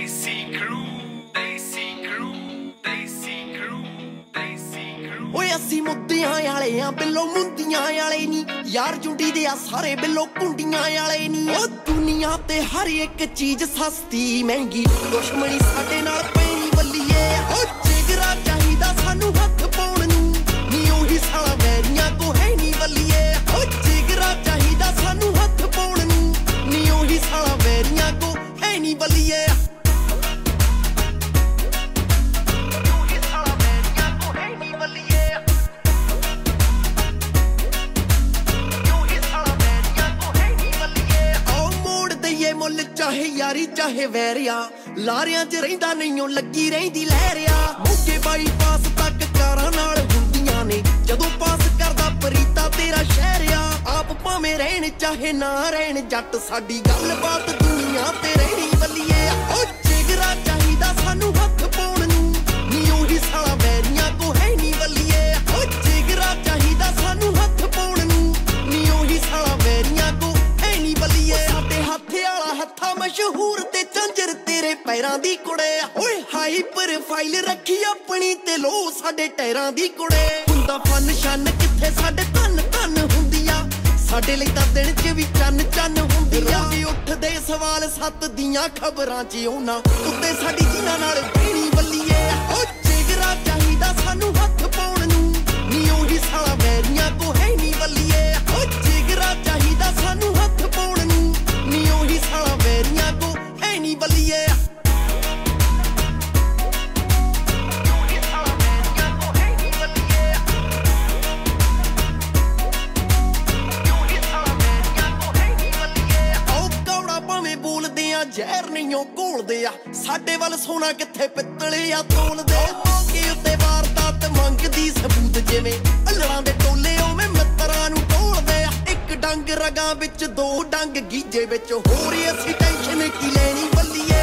they crew, they crew, they crew, they crew. ਓਏ ਅਸੀਂ ਮੁੱਦਿਆਂ ਵਾਲੇ ਆ ਬਿੱਲੋ ਮੁੰਦੀਆਂ ਵਾਲੇ ਨਹੀਂ ਯਾਰ ਜੁੰਡੀ ਦੇ ਆ ਸਾਰੇ ਬਿੱਲੋ ਕੁੰਡੀਆਂ ਵਾਲੇ ਨਹੀਂ ਓ ਦੁਨੀਆ ਤੇ ਹਰ ਇੱਕ ਚੀਜ਼ ਸਸਤੀ ਮਹਿੰਗੀ। ਦੁਸ਼ਮਣੀ ਸਾਡੇ ਨਾਲ ਪੈਣੀ ਬੱਲੀਏ ਓ ਜਿਗਰਾ ਚਾਹੀਦਾ ਸਾਨੂੰ ਹੱਥ ਪਾਉਣ ਨੂੰ। ਨੀ ਉਹੀ ਸਾਲਾ ਵੈਰੀਆਂ ਕੋ ਹੈ ਨਹੀਂ ਬੱਲੀਏ ਓ ਜਿਗਰਾ ਚਾਹੀਦਾ ਸਾਨੂੰ ਹੱਥ ਪਾਉਣ ਨੂੰ। ਨੀ ਉਹੀ ਸਾਲਾ ਵੈਰੀਆਂ ਕੋ ਹੈ ਨਹੀਂ ਬੱਲੀਏ ਮੁੱਲ ਚਾਹੇ ਯਾਰੀ ਚਾਹੇ ਵੈਰਿਆ, ਲਾਰਿਆਂ 'ਚ ਰਹਿੰਦਾ ਨਹੀਂਓ, ਲੱਗੀ ਰਹਿੰਦੀ ਲਹਿਰਿਆ। ਮੁੱਕੇ ਬਾਈਪਾਸ ਤੱਕ ਕਾਰਾਂ ਨਾਲ ਹੁੰਦੀਆਂ ਨੇ, ਜਦੋਂ ਪਾਸ ਕਰਦਾ ਪਰੀਤਾ ਤੇਰਾ ਸ਼ਹਿਰਿਆ। ਆਪ ਭਾਵੇਂ ਰਹਿਣ, ਚਾਹੇ ਨਾ ਰਹਿਣ, ਜੱਟ ਸਾਡੀ ਗੱਲਬਾਤ ਦੁਨੀਆ ਤੇ ਰਹਿਣੀ ਬੱਲੀਏ ਮਸ਼ਹੂਰ ਤੇ ਝੰਜਰ ਤੇਰੇ ਪੈਰਾਂ ਦੀ ਕੁੜੇ ਓਏ ਹਾਈ ਪ੍ਰੋਫਾਈਲ ਰੱਖੀ ਆਪਣੀ ਤੇ ਲੋ ਸਾਡੇ ਟੈਰਾਂ ਦੀ ਕੁੜੇ। ਹੁੰਦਾ ਫਨ ਸ਼ਨ ਕਿੱਥੇ ਸਾਡੇ ਧੰਨ ਧੰਨ ਆ ਸਾਡੇ ਲਈ ਤਾਂ ਦਿਨ 'ਚ ਵੀ ਚੰਨ ਚੰਨ ਹੁੰਦੀਆਂ। ਰੋਜ਼ ਉੱਠਦੇ ਸਵਾਲ ਸੱਤ ਦੀਆਂ ਖਬਰਾਂ 'ਚ ਆਉਣਾ ਉੱਤੇ ਸਾਡੀ ਜ਼ਹਿਰ ਨਹੀਂਓ ਘੋਲਦੇ ਆ। ਸਾਡੇ ਵੱਲ ਸੋਨਾ ਕਿੱਥੇ ਪਿੱਤਲੇ ਆ ਤੋਲਦੇ? ਮੌਕੇ ਉੱਤੇ ਵਾਰਦਾਤ ਮੰਗਦੀ ਸਬੂਤ ਜਿਵੇਂ ਅਲੜਾਂ ਦੇ ਟੋਲੇ ਉਵੇਂ ਮਿੱਤਰਾਂ ਨੂੰ ਟੋਲਦੇ ਆ। ਇੱਕ ਡੰਗ ਰਗਾਂ ਵਿੱਚ ਦੋ ਡੰਗ ਗੀਜੇ ਵਿੱਚ। ਹੋਰ ਹੀ ਅਸੀਂ ਟੈਨਸ਼ਨ ਕੀ ਲੈਣੀ, ਬੱਲੀਏ।